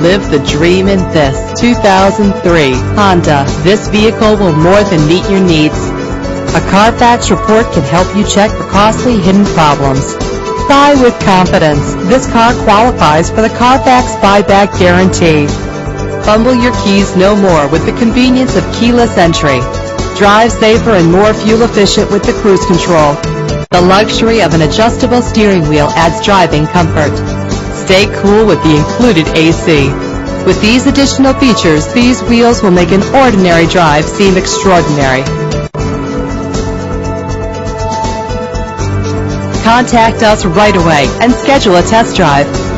Live the dream in this 2003 Honda. This vehicle will more than meet your needs. A Carfax report can help you check for costly hidden problems. Buy with confidence. This car qualifies for the Carfax buyback guarantee. Fumble your keys no more with the convenience of keyless entry. Drive safer and more fuel efficient with the cruise control. The luxury of an adjustable steering wheel adds driving comfort. Stay cool with the included AC. With these additional features, these wheels will make an ordinary drive seem extraordinary. Contact us right away and schedule a test drive.